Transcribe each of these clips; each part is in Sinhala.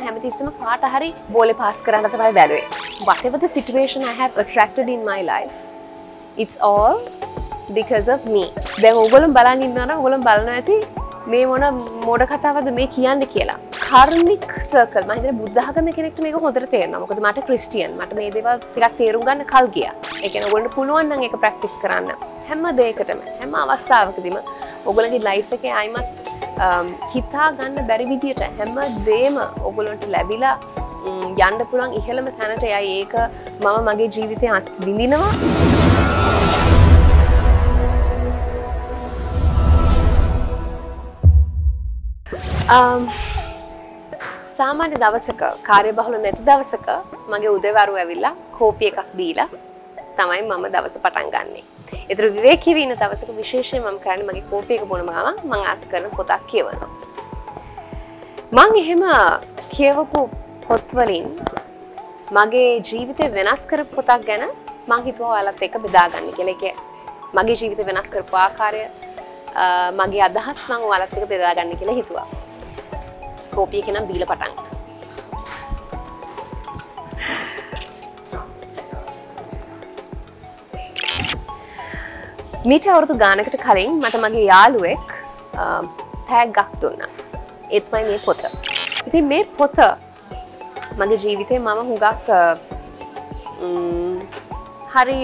මං හැමතිස්සම කාට හරි බෝලෙ පාස් කරන්න තමයි බැලුවේ. Whatever the situation I have attracted in my life it's all because of me. දැන් ඔගොල්ලෝ බලන් ඉන්නවනම් ඔගොල්ලෝ බලනවා ඇති මේ මොන මොඩ කතාවද මේ කියන්න කියලා. කර්මික් සර්කල් මම හිතන්නේ බුද්ධ ආගම කෙනෙක්ට මේක හොඳට තේරෙනවා. මොකද මට ක්‍රිස්ටියන් මට මේ දේවල් ටිකක් තේරුම් ගන්න කල් ගියා. ඒ කියන්නේ ඔයගොල්ලන්ට පුළුවන් නම් ඒක ප්‍රැක්ටිස් කරන්න. හැම දෙයකටම හැම අවස්ථාවකදීම ඔයගොල්ලන්ගේ ලයිෆ් එකේ ආයිමත් හිතා ගන්න බැරි විදියට හැම දේම ඔගොල්ලන්ට ලැබිලා යන්න පුළුවන් ඉහළම තැනට යයි ඒක මම මගේ ජීවිතය විඳිනවා සාමාන්‍ය දවසක කාර්ය බහුල නැති දවසක මගේ උදවරු ඇවිල්ලා කෝපිය එකක් දීලා තමයි මම දවස පටන් ගන්නේ. ඒතර විවේකීව ඉන්න දවසක විශේෂයෙන් මම කරන්නේ මගේ කෝපිය එක බොනම ගමන් මම ආස කරන පොතක් කියවනවා. මං එහෙම කියවපු පොත්වලින් මගේ ජීවිතය වෙනස් කරපු පොතක් ගැන මං හිතුවා ඔයාලත් එක්ක බෙදාගන්න කියලා. ඒක මගේ ජීවිතය වෙනස් කරපු ආකාරය මගේ අදහස් මං ඔයාලත් එක්ක බෙදාගන්න කියලා හිතුවා. කෝපිය කෙනම් බීල පටන් මීට අවුරුදු ගානකට කලින් මට මගේ යාළුවෙක් තෑග්ගක් දුන්න. ඒත්මයි මේ පොත. ඉතින් මේ පොත මගේ ජීවිතය මම හුඟක් හරි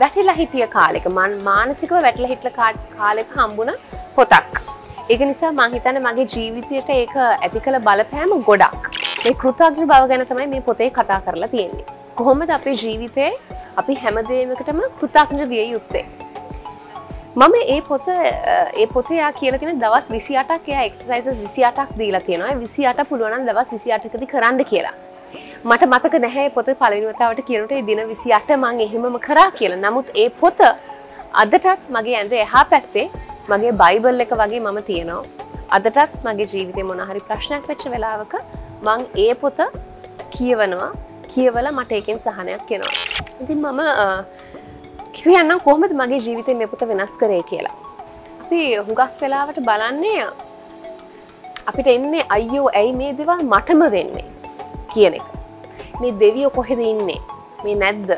වැටිලා හිටිය කාලෙක මන් මානසිකව වැටල හිටල කාලෙක හම්බුණ පොතක්. ඒක නිසා මංහිතන මගේ ජීවිතයට ඒක ඇති කළ බලපෑම ගොඩක්. ඒ කෘතාග්‍ර බව ගැන තමයි මේ පොතේ කතා කරලා තියෙන්නේ. කොහොමද අපේ ජීවිතේ අපි හැමදේමකටම කෘතාග්‍ර විය යුත්තේ? මම ඒ පොත ඒ පොතයා කියල තින දවස් විසි අටක් එය එක්සයිසස් විසි අටක් දීලා තියෙනවා. විසි අට පුළුවන් දවස් විසි අටකද කරන්න කියලා. මට මතක නැහැ පොත පලවිනවතාවට කියනට දින විසි අට මං එහෙමම කරා කියලා. නමුත් ඒ පොත අදටත් මගේ ඇඳ එහා පැත්තේ මගේ බයිබල් එක වගේ මම තියෙනවා. අදටත් මගේ ජීවිතය මොනහරි ප්‍රශ්නයක් වෙච්ච වෙලාවක මං ඒ පොත කියවනවා. කියවල මට එකෙන් සහනයක් කෙනවා ඉතින් මම කියන්නම් කොහොමද මගේ ජීවිතය මේ පොත වෙනස් කරේ කියලා? අපි හුඟක් වෙලාවට බලන්නේ අපිට එන්නේ අයියෝ ඇයි මේ දෙවල් මටම වෙන්නේ කියන එක. මේ දෙවියෝ කොහෙද ඉන්නේ? මේ නැද්ද?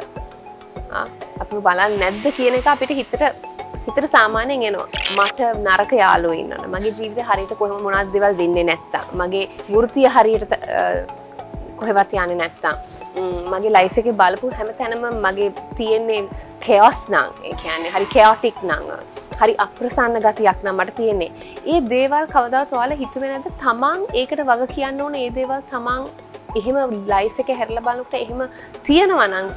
අපි බලන්න නැද්ද කියන එක අපිට හිතට හිතට සාමානයෙන් එනවා. මට නරක යාලෝ ඉන්න මගේ ජීවිත හරියට කොහම මොනත් දෙවල් දෙන්නේ නැත්තා මගේ වෘතිය හරියට කොහෙවත් යන නැත්තා මගේ ලයිෆ එක බලපු හැම තැනම මගේ තියෙන්නේ කෙවස් නං. කියන්නේ හරි කෙෝටික් නං. හරි අප්‍රසන්න ගතියක් නම් මට තියෙන්නේ. ඒ දේවල් කවදා තුවාල හිතුවෙ නැද තමන් ඒකට වග කියන්න ඕන. ඒ දේවල් තමන් එහෙම ලයිෆ එක හැරල බලුට එහෙම තියෙනවනං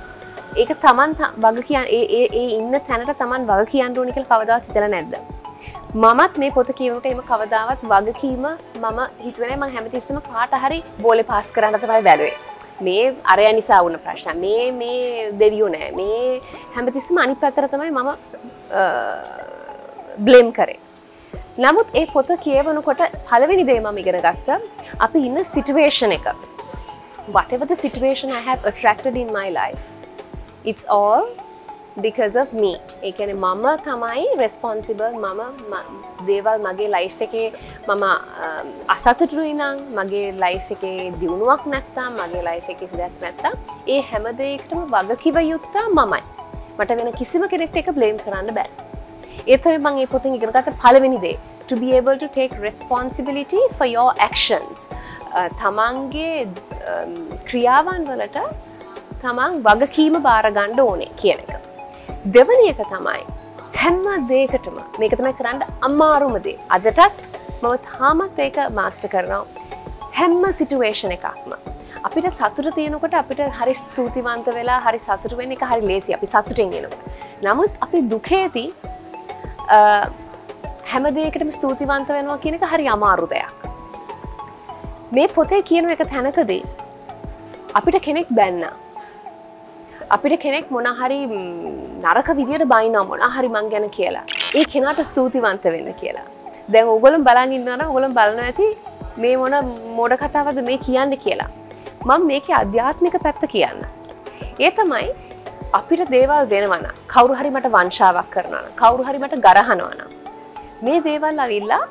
ඒක තමන් වග කිය ඒ ඒ ඉන්න තැනට තමන් වග කියන්න ඕනි කළ කවදා සිතල නැද්ද. මමත් මේ පොත කියවට එම කවදාවත් වගකීම මම හිතුවන ම හැමතිස්සම කාට හරි බෝලෙ පාස් කරන්න තමයි බැලුවේ. මේ අරය නිසා වුණ ප්‍රශ්න මේ මේ දෙවියෝ නෑ මේ හැමතිස්සම අනි පැතර තමයි මම බ්ලෙම් කරේ. නමුත් ඒ පොත කියවනකොට පළවෙනි දේ මම ඉගෙන ගත්ත අපි ඉන්න සිටුවේෂණ එක. whatever the situation I have attracted in my life it's all because of me. ඒකන මම තමයි රෙස්පොන්සිබල් මම දේවල් මගේ ලයිෆ් එකේ මම අසතුටුයි නම් මගේ ලයිෆ් එකේ දියුණුවක් නැත්තා මගේ ලයිෆ් එක කිසිදැක් නැත්තා ඒ හැමදේකටම වගකිව යුත්තා මමයි. මට වෙන කිසිම කෙනෙක්ට එක බ්ලේම් කරන්න බෑ. ඒතම මං ඒ පොතින් ඉගෙනගත පලවෙනිදේ to be able to take responsibility for your actions. තමන්ගේ ක්‍රියාවන් වලට තමන් වගකීම බාරගණ්ඩ ඕනේ කියන එක. දෙවනි එක තමයි. හැම්ම දේකටම මේක තමයි කරන්න අම්මාරුමදේ අදටත් මම තාමත් ඒක මාස්ට කරනවා. හැම්ම සිටුවේෂණ එකක්ම. අපිට සතුට තියෙනකොට අපිට හරි ස්තුතිවන්ත වෙලා හරි සතුට වෙන එක හරි ලේසි අපි සතුටෙන් ගෙනවා නමුත් අපි දුකේති හැමදේකටම ස්තුතිවන්ත වෙනවා කියන එක හරි අමාරු දෙයක්. මේ පොතේ කියන එක තැනකදී අපිට කෙනෙක් බැන්නා. අපිට කෙනෙක් මොනහරි නරක විදියට බයිනා මොනහරි මං ගැන කියලා. ඒ කෙනාට ස්තුතිවන්ත වෙන්න කියලා. දැන් ඔගොලම් බලන් ඉන්නවන ඔගොලම් බලන ඇති මේ මොන මෝඩ කතාවද මේ කියන්න කියලා. මං මේක අධ්‍යාත්මික පැත්ත කියන්න. ඒ තමයි අපිට දේවල් දෙනවන කවරු හරි මට වංශාවක් කරනවන කවරු හරි මට ගරහනවන මේ දේවල් අවිල්ලා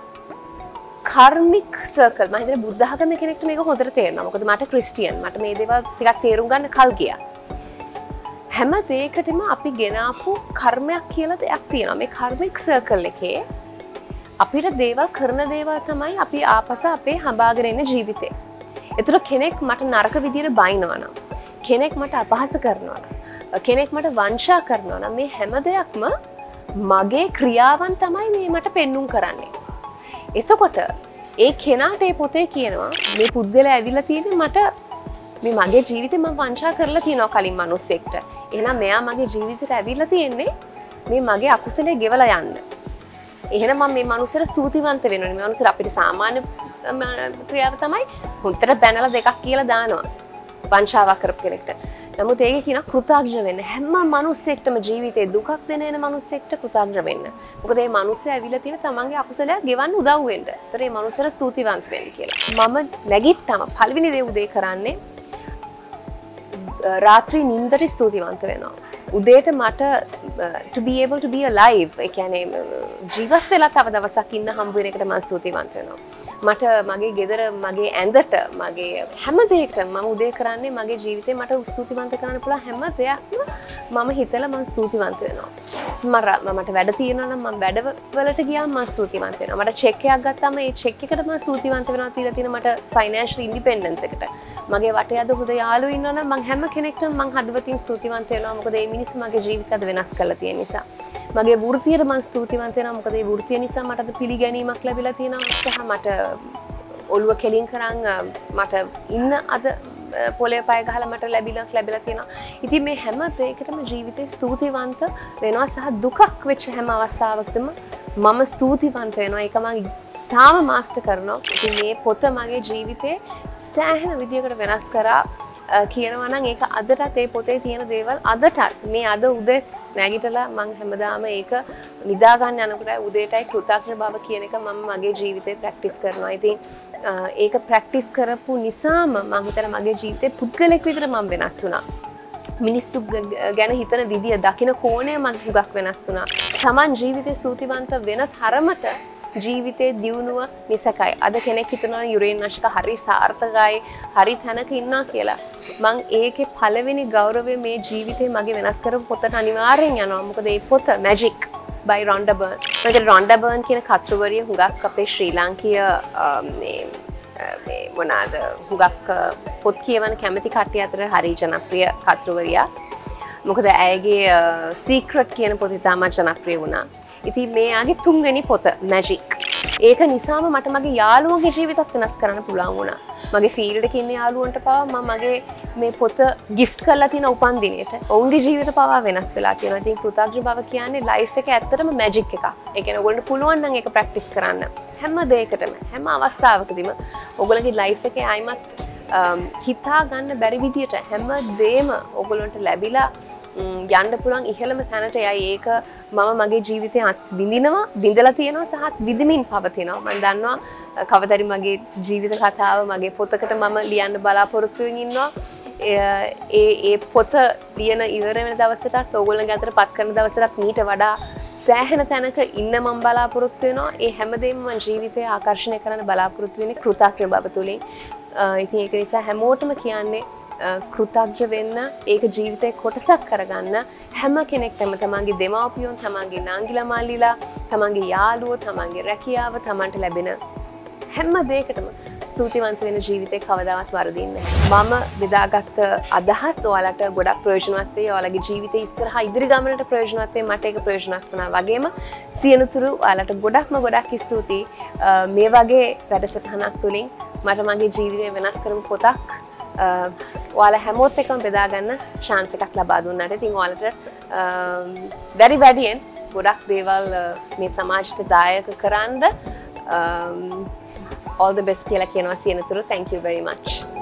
කර්මික් සර්කල් මහිතන බුද්ධහගම කෙනෙක්ට මේක හොඳට තේරෙනවා. මොකද මට ක්‍රිස්ටියන් මට මේ දේවල් ටිකක් තේරුම් ගන්න කල් ගියා. හැම දේකටම අපි ගෙනාපු කර්මයක් කියලා දෙයක් තියෙනවා. මේ කර්මික් සර්කල් එකේ අපිට දේවල් කරන දේවල් තමයි අපි ආපස අපේ හඹාගෙන එන්න ජීවිතේ. එතුර කෙනෙක් මට නරක විදියට බයිනවනම් කෙනෙක් මට අපහස කරනවන කෙනෙක් මට වංශා කරනවන මේ හැම දෙයක්ම මගේ ක්‍රියාවන් තමයි මේ මට පෙන්නුම් කරන්නේ. එතකොට ඒ කෙනාට ඒ පොතේ කියනවා මේ පුද්ගල ඇවිල්ල තියෙන මට මේ මගේ ජීවිත ම වංශා කරලා තියෙනවා කලින් මනුස්සෙක්ට. එනම් මෙයා මගේ ජීවිතට ඇවිල්ල තියෙන්නේ මේ මගේ අකුසලේ ගෙවල යන්න. එහෙන ම මේ මනුසර සූතිවන්ත වෙන මනුසර අපිට සාමාන්‍ය ක්‍රියාව තමයි හොන්තර බැනල දෙකක් කියලා දානවා. වංශාවක් කරප කෙනෙක්ට. නමුත් ඒක කියන කෘතාග්ජ වෙන්න. හැම මනුස්සෙක්ටම ජීවිතේ දුකක් දෙන එන මනුස්සෙක්ට කෘතාග්ජ වෙන්න. මොකද මේ මනුස්සය ඇවිල්ලා තියෙන තමන්ගේ අකුසලයක් ගෙවන්න උදව් වෙන්න. ඒතර මේ මනුස්සර ස්තුතිවන්ත වෙන්න කියලා. මම නැගිට්ටම පළවෙනි දේ උදේ කරන්නේ රාත්‍රී නින්දට ස්තුතිවන්ත වෙනවා. උදේට මට to be able to be alive ඒ කියන්නේ ජීවත් වෙලා තව දවසක් ඉන්න හම්බ වෙන එකට මම ස්තුතිවන්ත වෙනවා. මට මගේ ගෙදර මගේ ඇඳට මගේ හැම දෙයකට මම උදේ කරන්නේ මගේ ජීවිතේ මට ස්තුතිවන්ත කරන්න පුළුවන් හැම දෙයක්ම මම හිතලා මම ස්තුතිවන්ත වෙනවා. මර මට වැඩ තියෙනවා නම් මම වැඩවලට ගියාම මම ස්තුතිවන්ත වෙනවා. මට චෙක් එකක් ගත්තාම ඒ චෙක් එකට මම ස්තුතිවන්ත වෙනවා තියලා තියෙන මට ෆයිනෑන්ෂල් ඉන්ඩිපෙන්ඩන්ස් එකට. මගේ වටේ අද හොඳ යාළුවෝ ඉන්නවනම් මම හැම කෙනෙක්ටම මම හදවතින් ස්තුතිවන්ත වෙනවා. මොකද මේ මිනිස්සු මගේ ජීවිතය අද වෙනස් කරලා තියෙන නිසා. මගේ වෘතියට මං ස්තුතිවන්ත වෙනවා. මොකද මේ වෘතිය නිසා මට අද පිළිගැනීමක් ලැබිලා තියෙනවා. සහ මට ඔළුව කෙලින් කරන් මට ඉන්න අද පොලේ පය ගහල මට ලැබිලක් ලැබිලා තියෙනවා. ඉතින් මේ හැම දෙයකටම ජීවිතය ස්තුතිවන්ත වෙනවා සහ දුකක් වෙච්ච හැම අවස්ථාවකටම මම ස්තුතිවන්ත වෙනවා. එක මං තාම මාස්ට කරනවා. ඉතින් මේ පොත මගේ ජීවිතේ සෑහෙන විදියකට වෙනස් කරා. කියනවනම් ඒක අදටත් ඒ පොතේ තියෙන දේවල් අදටත් මේ අද උදෙත් නැගිටලා මං හැමදාම ඒක නිදාගන්න යනකොට උදේටයි කෘතඥ බව කියන එක මම මගේ ජීවිතේ ප්‍රැක්ටිස් කරනවා. ඉතින් ඒක ප්‍රැක්ටිස් කරපු නිසාම මං හිතන මගේ ජීවිතේ පුද්ගලෙක් විදිහට මම වෙනස් වුණා. මිනිස්සු ගැන හිතන විදිය දකින කෝණය මං හුඟක් වෙනස් වුණා. Taman ජීවිතේ සූතිවන්ත වෙන තරමට ජීවිතයේ දියුණුව නිසකයි. අද කෙනෙක් හිතනවා යුරේන් නශක හරි සාර්ථකයි, හරි තැනක ඉන්නවා කියලා. මං ඒකේ පළවෙනි ගෞරවය මේ ජීවිතේ මගේ වෙනස් කරපු පොතට අනිවාර්යෙන් යනවා. මොකද මේ පොත මැජික් by Rhonda Byrne. මොකද Rhonda Byrne කියන කතෘවරිය හුඟක් අපේ ශ්‍රී ලාංකීය මේ මොනාද හුඟක් පොත් කියවන කැමති කට්ටිය අතර හරි ජනප්‍රිය කතෘවරියා. මොකද ඇයගේ සීක්‍රට් කියන පොත ඉතාමත් ජනප්‍රිය වුණා. ඉතින් මේයාගේ තුන්වෙනි පොත මැජික් ඒක නිසාම මට මගේ යාළුවගේ ජීවිතත් වෙනස් කරන්න පුළුවන් වුණා. මගේ ෆීල්ඩ කියන්න යාළුවන්ට පවා ම මගේ මේ පොත ගිෆ් කරලා තින උපන්දිනයට ඔවුන්ගේ ජීවිත පවා වෙනස් වෙලා තියෙන ඉතින් කෘතාග්‍ර බව කියන්නේ ලයිෆ් එක ඇත්තටම මැජික් එක එකන ගොලට පුළුවන් එක ප්‍රක්ටිස් කරන්න. හැම දෙයකටම හැම අවස්ථාවකදීම ඔගොලගේ ලයිෆ් එක අයිමත් um, හිතා ගන්න බැරි විදියට හැම දේම ඔගොලොන්ට ලැබිලා යන්න පුළුවන්. ඉහළම තැනට යයි. ඒක මම මගේ ජීවිතය අත් විඳිනවා විඳලා තියෙනවා සහත් විදිමින් පවතිනවා. මන් දන්නවා කවදරි මගේ ජීවිත කතාව මගේ පොතකට මම ලියන්න බලාපොරොත්තුවෙන් ඉන්නවා. ඒ ඒ පොත ලියන ඉවර වෙන දවසටත් ඔගොල්ලන් අතර පත් කරන දවසටත් මීට වඩා සෑහෙන තැනක ඉන්න මම බලාපොරොත්තු වෙනවා. ඒ හැමදේම මම ජීවිතය ආකර්ෂණය කරන්න බලාපොරොත්තු වෙන්නේ කෘතඥ බව තුලින් ඉතින් ඒක නිසා හැමෝටම කියන්නේ කෘතජ්ජ වෙන්න ඒක ජීවිතය කොටසක් කරගන්න හැම කෙනෙක්ටම තමන්ගේ දෙමවපියොන් තමන්ගේ නංගිල මල්ලිලා තමන්ගේ යාලුව තමන්ගේ රැකියාව තමන්ට ලැබෙන හැම්ම දේකටම සූතිවන්ත වෙන ජීවිතය කවදාවත් වරදින්න. මම බෙදාගත්ත අදහස් ඔයාලට ගොඩක් ප්‍රයෝජනවත්වේ ඔයාලගේ ජීවිත ඉස්සරහ ඉදිරි ගමනට ප්‍රයෝජනත්වය මට එක ප්‍රයෝජනත් වනා වගේම සියනුතුරු ඔයාලට ගොඩක්ම ගොඩක් ස්තුතියි. මේ වගේ වැඩසටහනක් තුළින් මට මගේ ජීවිතය වෙනස් කරපු පොතක් ඔයාල හැමෝත් එකම බෙදාගන්න ශාන්ස එකක් ලබා දුන්නට. ඉතින් ඔයාලට වැරි වැඩියෙන් ගොඩක් දේවල් මේ සමාජයට දායක කරන්න all the best කියලා කියනවා සියනතුරු. Thank you very much.